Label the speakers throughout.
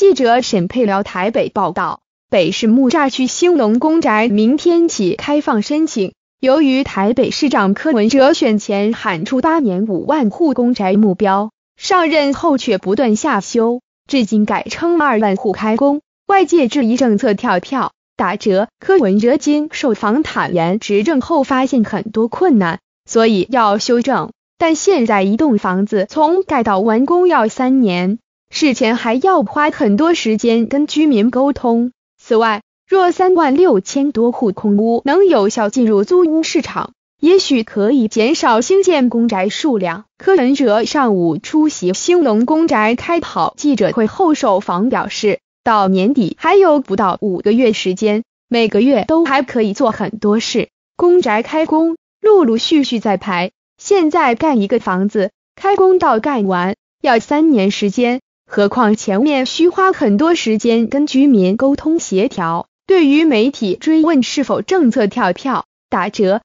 Speaker 1: 记者沈佩辽台北报道，北市木栅区兴隆公宅明天起开放申请。由于台北市长柯文哲选前喊出八年五万户公宅目标，上任后却不断下修，至今改称二万户开工，外界质疑政策跳票打折。柯文哲今受访坦言，执政后发现很多困难，所以要修正。但现在一栋房子从盖到完工要三年，事前还要花很多时间跟居民沟通。此外，若三万六千多户空屋能有效进入租屋市场，也许可以减少新建公宅数量。柯文哲上午出席兴隆公宅开跑记者会后受访表示，到年底还有不到五个月时间，每个月都还可以做很多事。公宅开工陆陆续续在排。现在盖一个房子，开工到盖完要三年时间，何况前面需花很多时间跟居民沟通协调。对于媒体追问是否政策跳票打折，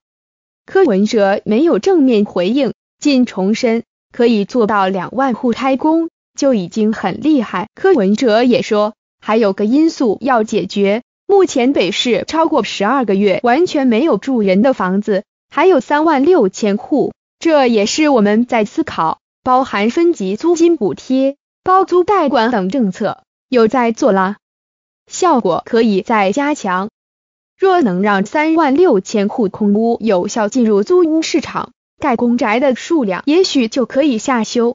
Speaker 1: 柯文哲没有正面回应，仅重申可以做到两万户开工就已经很厉害。柯文哲也说，还有个因素要解决，目前北市超过十二个月完全没有住人的房子，还有三万六千户。这也是我们在思考，包含分级租金补贴、包租代管等政策，有在做啦，效果可以再加强。若能让三万六千户空屋有效进入租屋市场，盖公宅的数量也许就可以下修。